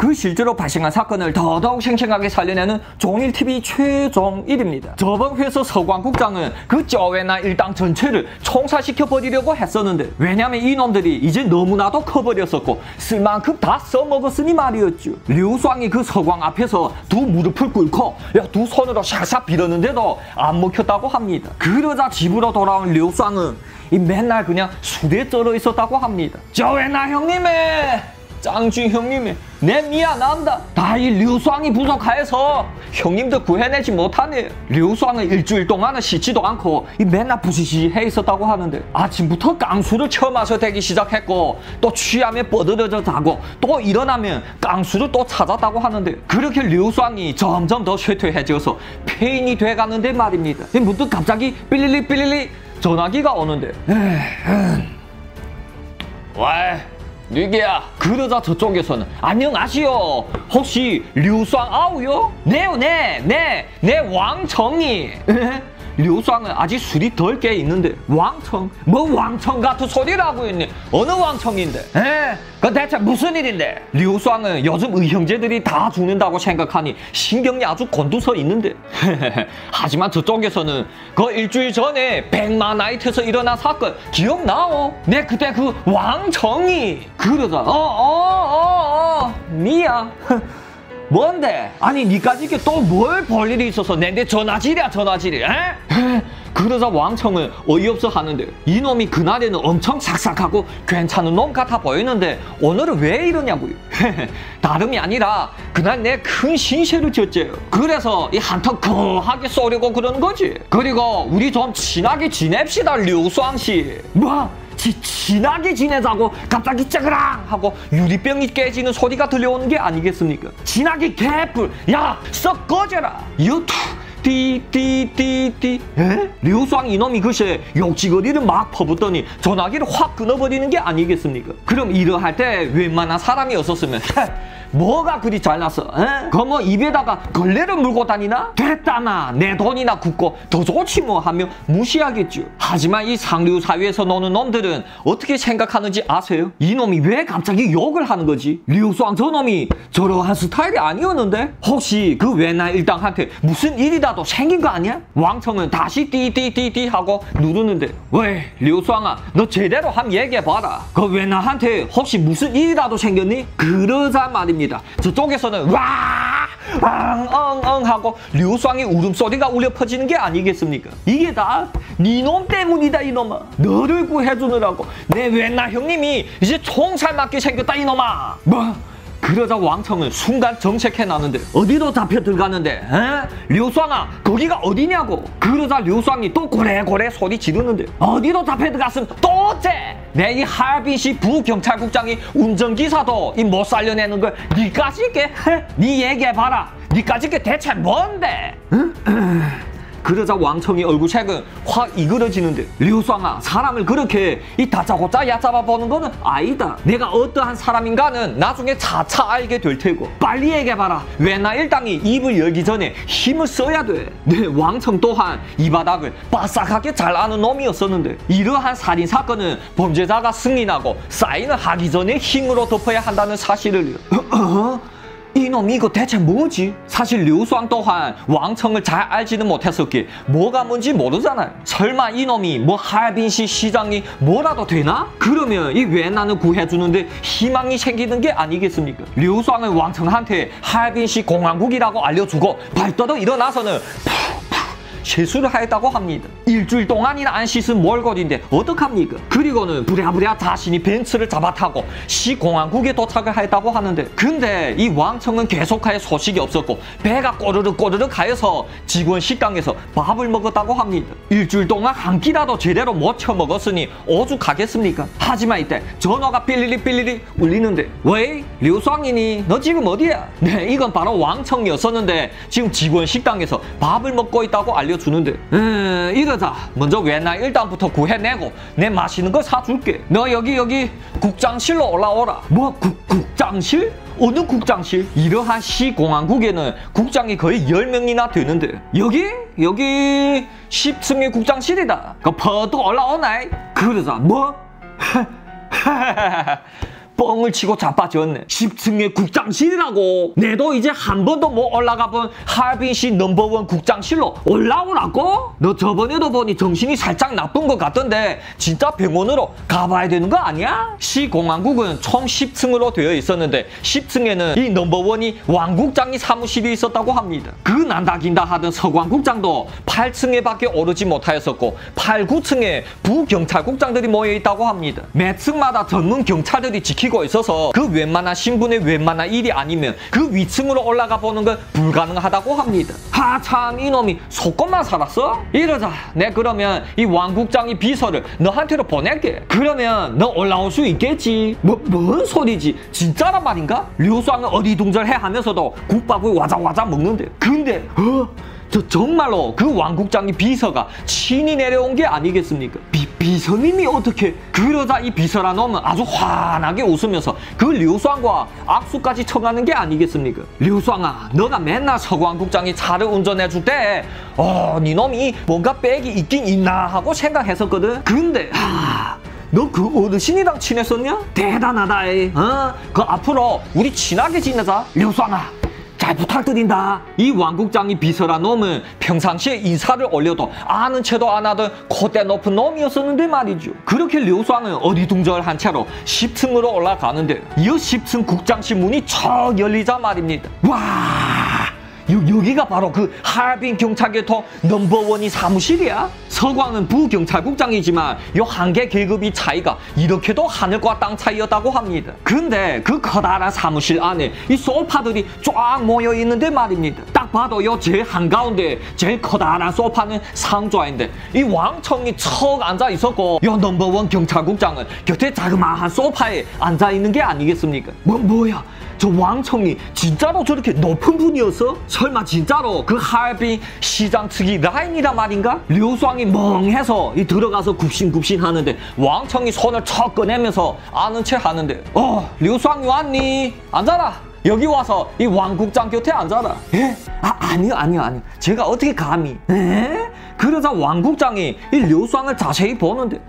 그 실제로 발생한 사건을 더더욱 생생하게 살려내는 종일TV 최종일입니다. 저번 회사 서광국장은 그 저외나 일당 전체를 총사시켜버리려고 했었는데 왜냐면 이놈들이 이제 너무나도 커버렸었고 쓸 만큼 다 써먹었으니 말이었죠. 류수왕이 그 서광 앞에서 두 무릎을 꿇고 야, 두 손으로 샥샥 빌었는데도 안 먹혔다고 합니다. 그러자 집으로 돌아온 류수왕은 이 맨날 그냥 술에 쩔어 있었다고 합니다. 저외나 형님의 짱쥐 형님이 내 미안합니다. 다 이 류수왕이 부족하여서 형님도 구해내지 못하네. 류수왕은 일주일 동안은 씻지도 않고 이 맨날 부시시해 있었다고 하는데 아침부터 깡수를 처음 마셔 대기 시작했고 또 취하면 뻗어져 자고 또 일어나면 깡수를 또 찾았다고 하는데 그렇게 류수왕이 점점 더 쇠퇴해져서 폐인이 돼가는데 말입니다. 문득 갑자기 삐리리 삐리리 전화기가 오는데 왜? 뉘기야 그러자 저쪽에서는. 안녕하시오? 혹시 류수왕 아우요? 네요 네 네 네 왕청이 류수왕은 아직 술이 덜 깨 있는데 왕청? 뭐 왕청 같은 소리라고 했니? 어느 왕청인데? 에? 그 대체 무슨 일인데? 류수왕은 요즘 의형제들이 다 죽는다고 생각하니 신경이 아주 곤두서 있는데 하지만 저쪽에서는 그 일주일 전에 백마 나이트에서 일어난 사건 기억나오? 내 그때 그 왕청이 그러자 어어어어 어, 니야 뭔데? 아니 니까지 이게 또 뭘 볼 일이 있어서 내한테 전화질이야 전화질이 에? 그러자 왕청은 어이없어 하는데 이놈이 그날에는 엄청 삭삭하고 괜찮은 놈 같아 보이는데 오늘은 왜 이러냐고요? 다름이 아니라 그날 내 큰 신세를 졌지요 그래서 이 한턱 거하게 쏘려고 그러는 거지. 그리고 우리 좀 친하게 지냅시다 류수왕 씨. 뭐? 지, 친하게 지내자고 갑자기 짜그랑 하고 유리병이 깨지는 소리가 들려오는 게 아니겠습니까? 진하게 개뿔. 야 썩 꺼져라. 유투 띠띠띠띠 에? 류수왕 이놈이 그새 욕지거리를 막 퍼붓더니 전화기를 확 끊어버리는 게 아니겠습니까? 그럼 이러할 때 웬만한 사람이 없었으면 뭐가 그리 잘났어? 그뭐 입에다가 걸레를 물고 다니나? 됐다마 내 돈이나 굽고 더 좋지 뭐 하며 무시하겠죠. 하지만 이 상류 사회에서 노는 놈들은 어떻게 생각하는지 아세요? 이 놈이 왜 갑자기 욕을 하는 거지? 류수왕 저 놈이 저러한 스타일이 아니었는데? 혹시 그 외나 일당한테 무슨 일이라도 생긴 거 아니야? 왕청은 다시 띠띠띠띠 하고 누르는데 왜 류수왕아 너 제대로 함 얘기해봐라. 그 외나한테 혹시 무슨 일이라도 생겼니? 그러자 말입니다. 들립니다. 저쪽에서는 와, 엉엉엉 하고 류수왕의 울음소리가 울려 퍼지는 게 아니겠습니까? 이게 다 니놈 때문이다 이놈아. 너를 구해주느라고 내 외나 형님이 이제 총살 맞게 생겼다 이놈아. 뭐? 그러자 왕청은 순간 정색해 나는데 어디로 잡혀 들어가는데 에? 류수왕아 거기가 어디냐고. 그러자 류수왕이 또 고래고래 소리 지르는데 어디로 잡혀 들어갔으면 또 어째? 내 이 하얼빈시 부경찰국장이 운전기사도 이 못 살려내는 걸 니까지 있게 니 얘기해봐라. 니까지 있게 대체 뭔데? 응? 그러자 왕청이 얼굴색은 확 이그러지는데 류수왕아 사람을 그렇게 이 다짜고짜 얕잡아 보는 거는 아니다. 내가 어떠한 사람인가는 나중에 차차 알게 될 테고. 빨리 얘기해봐라. 왜나 일당이 입을 열기 전에 힘을 써야 돼내 왕청 또한 이 바닥을 바싹하게 잘 아는 놈이었었는데 이러한 살인 사건은 범죄자가 승인하고 사인을 하기 전에 힘으로 덮어야 한다는 사실을? 이놈 이거 대체 뭐지? 사실 류수왕 또한 왕청을 잘 알지는 못했었기에 뭐가 뭔지 모르잖아요. 설마 이놈이 뭐 하얼빈시 시장이 뭐라도 되나? 그러면 이 왜나는 구해주는데 희망이 생기는 게 아니겠습니까? 류수왕은 왕청한테 하얼빈시 공항국이라고 알려주고 발떠러 일어나서는 푹 실수를 하였다고 합니다. 일주일 동안이나 안 씻은 몰골인데 어떡합니까? 그리고는 부랴부랴 자신이 벤츠를 잡아타고 시공항국에 도착을 하였다고 하는데 근데 이 왕청은 계속하여 소식이 없었고 배가 꼬르륵 꼬르륵 하여서 직원 식당에서 밥을 먹었다고 합니다. 일주일 동안 한 끼라도 제대로 못 처먹었으니 오죽하겠습니까? 하지만 이때 전화가 삐리리 삐리리 울리는데 왜? 류수왕이니? 너 지금 어디야? 네 이건 바로 왕청이었었는데 지금 직원 식당에서 밥을 먹고 있다고 알려 알려주는데 음, 이러자 먼저 왜나 일단부터 구해내고 내 맛있는 거 사줄게 너 여기 여기 국장실로 올라오라 뭐 국, 국장실? 어느 국장실? 이러한 시공항국에는 국장이 거의 10명이나 되는데 여기? 여기 10층의 국장실이다 그 퍼뜩 올라오나 그러자 뭐? 뻥을 치고 자빠졌네. 10층의 국장실이라고. 내도 이제 한 번도 못 올라가 본 하얼빈시 넘버원 국장실로 올라오라고? 너 저번에도 보니 정신이 살짝 나쁜 것 같던데 진짜 병원으로 가봐야 되는 거 아니야? 시공항국은 총 10층으로 되어 있었는데 10층에는 이 넘버원이 왕국장이 사무실이 있었다고 합니다. 그 난다긴다 하던 서광국장도 8층에 밖에 오르지 못하였었고 8, 9층에 부경찰국장들이 모여 있다고 합니다. 매 층마다 전문 경찰들이 지키고 있어서 그 웬만한 신분의 웬만한 일이 아니면 그 위층으로 올라가 보는 건 불가능하다고 합니다. 하참 이놈이 속것만 살았어? 이러자 내 그러면 이 왕국장이 비서를 너한테로 보낼게. 그러면 너 올라올 수 있겠지. 뭐, 뭔 소리지? 진짜란 말인가? 류수왕은 어리둥절해 하면서도 국밥을 와자와자 먹는데. 근데 어? 저 정말로 그 왕국장이 비서가 친히 내려온 게 아니겠습니까? 비, 비서님이 어떻게 그러자 이 비서라 놈은 아주 환하게 웃으면서 그 류수왕과 악수까지 청하는 게 아니겠습니까? 류수왕아 너가 맨날 서광국장이 차를 운전해 줄 때 어, 네 놈이 뭔가 백이 있긴 있나 하고 생각했었거든. 근데 하... 너그 어르신이랑 친했었냐? 대단하다, 이. 어? 그 앞으로 우리 친하게 지내자. 류수왕아, 잘 부탁드린다. 이 왕국장이 비서라 놈은 평상시에 인사를 올려도 아는 채도 안 하던 콧대 높은 놈이었었는데 말이죠. 그렇게 류수왕은 어리둥절한 채로 10층으로 올라가는데 이 10층 국장실 문이 척 열리자 말입니다. 와! 여, 여기가 바로 그 하얼빈 경찰계통 넘버원이 사무실이야? 서광은 부경찰국장이지만 요 한계 계급이 차이가 이렇게도 하늘과 땅 차이였다고 합니다. 근데 그 커다란 사무실 안에 이 소파들이 쫙 모여 있는데 말입니다. 딱 봐도 요 제일 한가운데 제일 커다란 소파는 상좌인데 이 왕청이 척 앉아 있었고 요 넘버원 경찰국장은 곁에 자그마한 소파에 앉아 있는 게 아니겠습니까? 뭐 뭐야? 저 왕청이 진짜로 저렇게 높은 분이었어? 설마 진짜로 그 하얼빈 시장 측이 라인이란 말인가? 류수왕이 멍해서 이 들어가서 굽신굽신 하는데 왕청이 손을 척 꺼내면서 아는 체 하는데 어 류수왕이 왔니? 앉아라 여기 와서 이 왕국장 곁에 앉아라. 예? 아, 아니요, 아니요, 아니요. 제가 어떻게 감히? 에? 그러자 왕국장이 이 류수왕을 자세히 보는데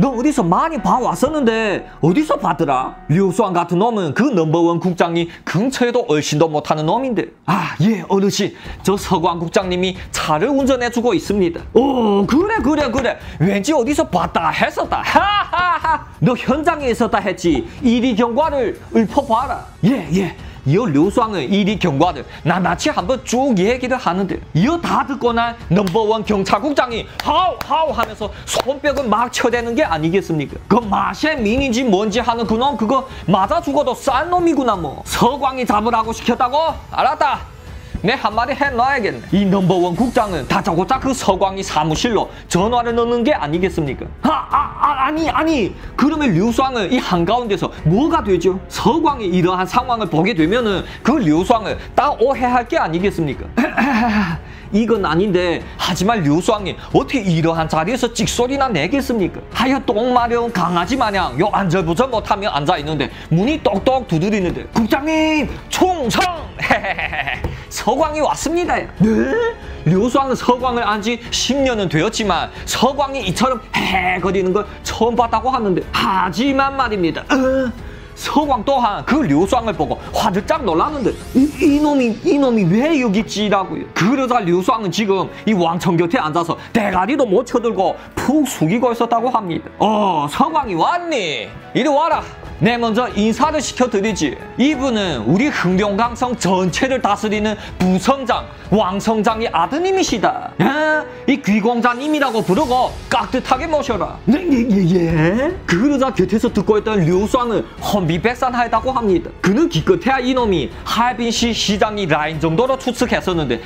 너 어디서 많이 봐왔었는데 어디서 봤더라? 류수왕 같은 놈은 그 넘버원 국장이 근처에도 얼씬도 못하는 놈인데. 아 예 어르신 저 서광 국장님이 차를 운전해주고 있습니다. 오 그래 그래 그래. 왠지 어디서 봤다 했었다. 하하하. 너 현장에 있었다 했지. 이리 경과를 읊어봐라. 예예 이어 류수왕은 이리 경과를 나나치 한번 쭉 얘기를 하는데 이어 다난 넘버원 경찰국장이 하우 하우 하면서 손뼉을 막 쳐대는 게 아니겠습니까? 그 마셰 민인지 뭔지 하는 그놈 그거 맞아 죽어도 싼 놈이구나 뭐 서광이 잡으라고 시켰다고? 알았다 내 한마디 해놔야겠네. 이 넘버원 국장은 다짜고짜 그 서광이 사무실로 전화를 넣는 게 아니겠습니까? 아, 아, 아 아니, 아니. 그러면 류수왕은 이 한가운데서 뭐가 되죠? 서광이 이러한 상황을 보게 되면은 그 류수왕을 딱 오해할 게 아니겠습니까? 이건 아닌데 하지만 류수왕이 어떻게 이러한 자리에서 찍소리나 내겠습니까? 하여 똥마려운 강아지 마냥 요 안절부절 못하며 앉아있는데 문이 똑똑 두드리는데 국장님 총성! 서광이 왔습니다. 네? 류수왕은 서광을 안 지 10년은 되었지만 서광이 이처럼 헤거리는 걸 처음 봤다고 하는데 하지만 말입니다. 어? 서광 또한 그 류수왕을 보고 화들짝 놀랐는데 이, 이놈이 이놈이 왜 여기 있지라고요. 그러자 류수왕은 지금 이 왕청 곁에 앉아서 대가리도 못 쳐들고 푹 숙이고 있었다고 합니다. 어 서광이 왔니? 이리 와라. 내 먼저 인사를 시켜드리지. 이분은 우리 흥룡강성 전체를 다스리는 부성장, 왕성장의 아드님이시다. 예? 이 귀공자님이라고 부르고 깍듯하게 모셔라. 네, 예, 예, 예. 그러자 곁에서 듣고 있던 류수왕은 헌비백산하였다고 합니다. 그는 기껏해야 이놈이 하얼빈시 시장이 라인 정도로 추측했었는데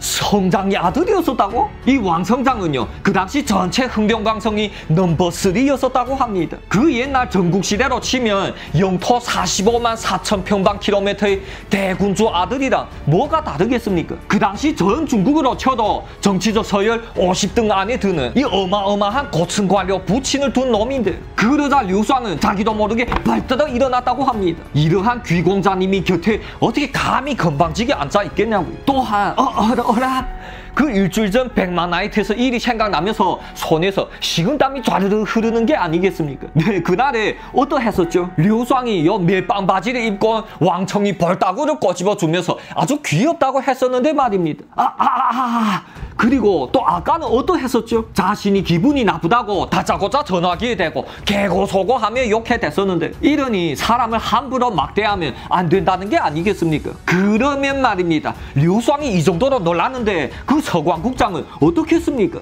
성장의 아들이었었다고? 이 왕성장은요 그 당시 전체 흥룡강성이 넘버 3였었다고 합니다. 그 옛날 전국시대로 치면 영토 45만 4천 평방킬로미터의 대군주 아들이랑 뭐가 다르겠습니까? 그 당시 전 중국으로 쳐도 정치적 서열 50등 안에 드는 이 어마어마한 고층 관료 부친을 둔 놈인데 그러자 류수왕은 자기도 모르게 발떠덕 일어났다고 합니다. 이러한 귀공자님이 곁에 어떻게 감히 건방지게 앉아 있겠냐고요. 또한 어, 어, 어라 그 일주일 전 백만 나이트에서 일이 생각나면서 손에서 식은땀이 좌르르 흐르는 게 아니겠습니까? 네, 그날에 어떠했었죠? 류쌍이 요 밀빵 바지를 입고 왕청이 벌따구를 꼬집어 주면서 아주 귀엽다고 했었는데 말입니다. 아, 아, 아, 아. 그리고 또 아까는 어떠했었죠? 자신이 기분이 나쁘다고 다짜고짜 전화기에 대고 개고소고 하며 욕해 댔었는데 이러니 사람을 함부로 막대하면 안 된다는 게 아니겠습니까? 그러면 말입니다. 류쌍이 이 정도로 놀랐는데 그 서광 국장은 어떻게 했습니까?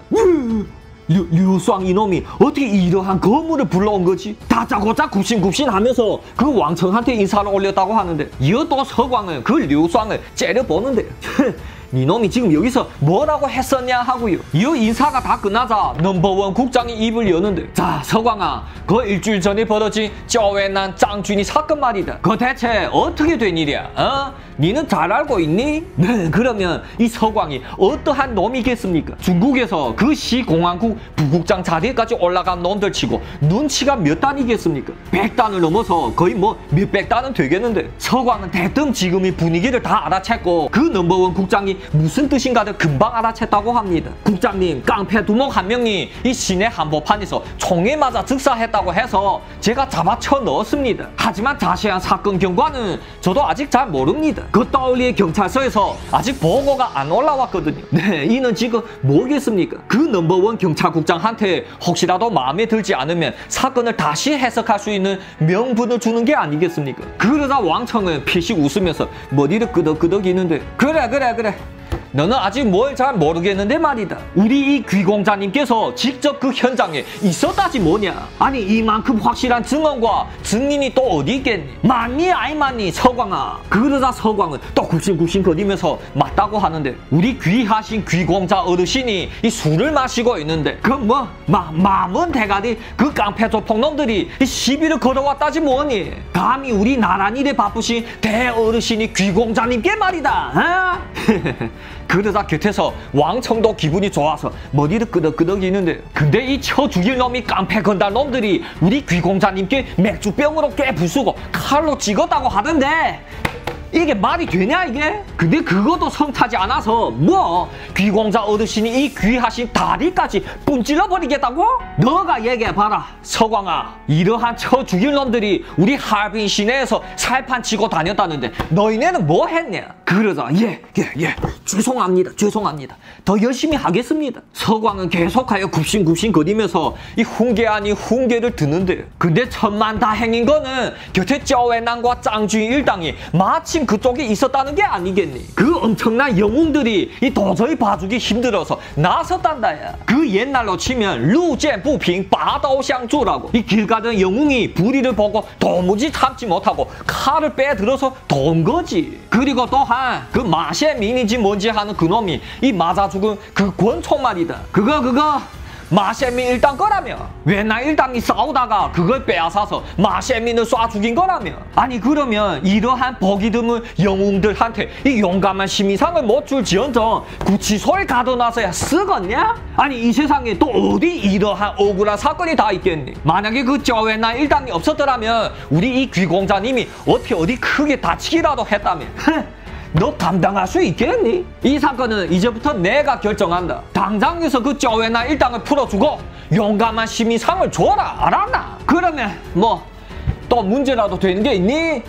류, 류쌍 이놈이 어떻게 이러한 거물을 불러온 거지? 다짜고짜 굽신굽신 하면서 그 왕청한테 인사를 올렸다고 하는데 이어또 서광은 그 류쌍을 째려보는데 이놈이 지금 여기서 뭐라고 했었냐 하고요. 이 인사가 다 끝나자 넘버원 국장이 입을 여는데 자 서광아 그 일주일 전에 벌어진 쪼외난 짱준이 사건 말이다. 그 대체 어떻게 된 일이야? 어? 니는 잘 알고 있니? 네 그러면 이 서광이 어떠한 놈이겠습니까? 중국에서 그 시공항국 부국장 자리까지 올라간 놈들 치고 눈치가 몇 단이겠습니까? 백단을 넘어서 거의 뭐 몇백 단은 되겠는데 서광은 대뜸 지금의 분위기를 다 알아챘고 그 넘버원 국장이 무슨 뜻인가를 금방 알아챘다고 합니다. 국장님, 깡패 두목 한 명이 이 시내 한복판에서 총에 맞아 즉사했다고 해서 제가 잡아쳐 넣었습니다. 하지만 자세한 사건 경과는 저도 아직 잘 모릅니다. 그 떠올리의 경찰서에서 아직 보고가 안 올라왔거든요. 네, 이는 지금 뭐겠습니까? 그 넘버원 경찰국장한테 혹시라도 마음에 들지 않으면 사건을 다시 해석할 수 있는 명분을 주는 게 아니겠습니까? 그러다 왕청은 피식 웃으면서 머리를 끄덕끄덕이는데 그래 그래 그래 너는 아직 뭘 잘 모르겠는데 말이다. 우리 이 귀공자님께서 직접 그 현장에 있었다지 뭐냐. 아니 이만큼 확실한 증언과 증인이 또 어디 있겠니? 맞니 아이 맞니 서광아. 그러다 서광은 또 굽신굽신 거리면서 맞다고 하는데 우리 귀하신 귀공자 어르신이 이 술을 마시고 있는데 그럼 뭐 마, 마음은 대가리 그 깡패 조 폭놈들이 이 시비를 걸어왔다지 뭐니. 감히 우리 나란 일에 바쁘신 대어르신이 귀공자님께 말이다. 어? 그러다 곁에서 왕청도 기분이 좋아서 머리를 끄덕끄덕이는데 근데 이 쳐 죽일 놈이 깡패 건달 놈들이 우리 귀공자님께 맥주병으로 깨부수고 칼로 찍었다고 하던데 이게 말이 되냐 이게? 근데 그것도 성타지 않아서 뭐 귀공자 어르신이 이 귀하신 다리까지 분질러 버리겠다고? 너가 얘기해봐라 서광아 이러한 쳐 죽일 놈들이 우리 하빈 시내에서 살판 치고 다녔다는데 너희네는 뭐 했냐? 그러자 예예예 예, 예. 죄송합니다 죄송합니다 더 열심히 하겠습니다 서광은 계속하여 굽신굽신 거리면서 이 훈계 아닌 훈계를 듣는데 근데 천만다행인 거는 곁에 쩌외난과 짱주인 일당이 마침 그쪽에 있었다는 게 아니겠니? 그 엄청난 영웅들이 이 도저히 봐주기 힘들어서 나섰단다야. 그 옛날로 치면 루젠부핑 바다오샹주라고 이 길 가던 영웅이 불의를 보고 도무지 참지 못하고 칼을 빼들어서 돈 거지. 그리고 또한 그 마셰 미니지 뭔지 하는 그놈이 이 맞아 죽은 그 권총 말이다. 그거 그거 마셰민 일당 거라며 왜나 일당이 싸우다가 그걸 빼앗아서 마셰민을 쏴 죽인 거라며 아니 그러면 이러한 보기 드문 영웅들한테 이 용감한 시민상을 못 줄지언정 구치소에 가둬놔서야 쓰겄냐? 아니 이 세상에 또 어디 이러한 억울한 사건이 다 있겠니? 만약에 그 저외나 일당이 없었더라면 우리 이 귀공자님이 어떻게 어디 크게 다치기라도 했다면 너 감당할 수 있겠니? 이 사건은 이제부터 내가 결정한다. 당장에서 그 쪼외나 일당을 풀어주고 용감한 시민상을 줘라. 알았나? 그러면 뭐 또 문제라도 되는 게 있니?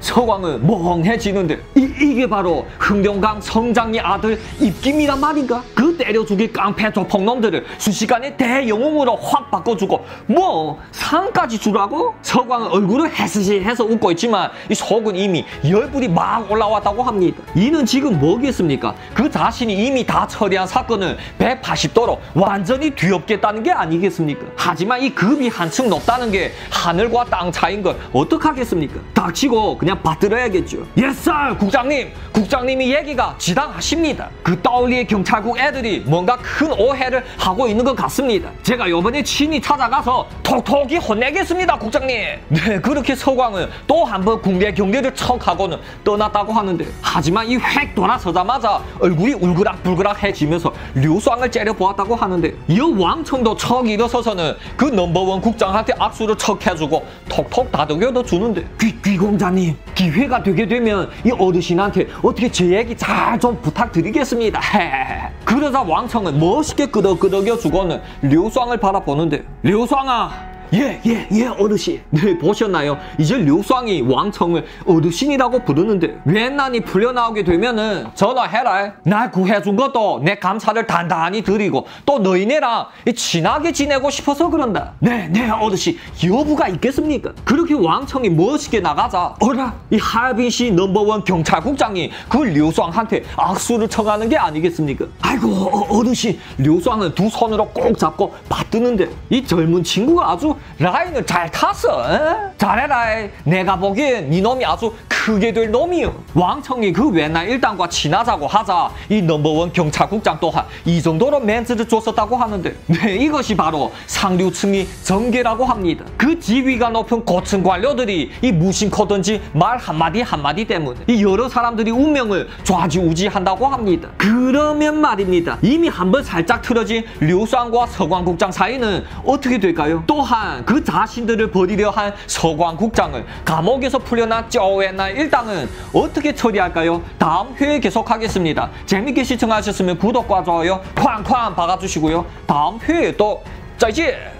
서광은 멍해지는데 이, 이게 바로 흥룡강 성장리 아들 입김이란 말인가? 그 때려 죽일 깡패 조폭놈들을 순식간에 대영웅으로 확 바꿔주고 뭐 상까지 주라고? 서광은 얼굴을 해스시해서 웃고 있지만 이 속은 이미 열불이 막 올라왔다고 합니다. 이는 지금 뭐겠습니까? 그 자신이 이미 다 처리한 사건을 180도로 완전히 뒤엎겠다는 게 아니겠습니까? 하지만 이 급이 한층 높다는 게 하늘과 땅 차인 걸 어떡하겠습니까? 닥치고 그냥 받들어야겠죠. 예쌀 국장님, 국장님이 얘기가 지당하십니다. 그 떠올리의 경찰국 애들 이 뭔가 큰 오해를 하고 있는 것 같습니다. 제가 요번에 친히 찾아가서 톡톡히 혼내겠습니다, 국장님. 네, 그렇게 서광은 또 한 번 국내 경례를 척하고는 떠났다고 하는데 하지만 이 획 돌아서자마자 얼굴이 울그락불그락해지면서 류쌍을 째려보았다고 하는데 이 왕청도 척 일어서서는 그 넘버원 국장한테 악수를 척 해주고 톡톡 다독여도 주는데 귀, 귀 공자님 기회가 되게 되면 이 어르신한테 어떻게 제 얘기 잘 좀 부탁드리겠습니다. 그 러자 왕청은 멋있게 끄덕끄덕여 주고는 류쌍을 바라보는데 류쌍아 예, 예, 예, 어르신. 네, 보셨나요? 이제 류쌍이 왕청을 어르신이라고 부르는데, 웬난이 풀려나오게 되면은 전화해라. 날 구해준 것도 내 감사를 단단히 드리고, 또 너희네랑 친하게 지내고 싶어서 그런다. 네, 네, 어르신. 여부가 있겠습니까? 그렇게 왕청이 멋있게 나가자, 어라, 이 하얼빈시 넘버원 경찰국장이 그 류쌍한테 악수를 청하는 게 아니겠습니까? 아이고, 어, 어르신. 류쌍은 두 손으로 꼭 잡고 받드는데, 이 젊은 친구가 아주 라인을 잘 탔어. 에? 잘해라. 내가 보기엔 이놈이 아주 크게 될 놈이요. 왕청이 그 외날 일당과 친하자고 하자 이 넘버원 경찰국장 또한 이 정도로 멘트를 줬었다고 하는데 네 이것이 바로 상류층이 정계라고 합니다. 그 지위가 높은 고층 관료들이 이 무심코든지 말 한마디 한마디 때문에 이 여러 사람들이 운명을 좌지우지한다고 합니다. 그러면 말입니다. 이미 한번 살짝 틀어진 류쌍과 서광국장 사이는 어떻게 될까요? 또한 그 자신들을 버리려 한 서광 국장을 감옥에서 풀려난 쪼웨나 일당은 어떻게 처리할까요? 다음 회에 계속하겠습니다. 재밌게 시청하셨으면 구독과 좋아요 쾅쾅 박아주시고요. 다음 회에 또 짜이지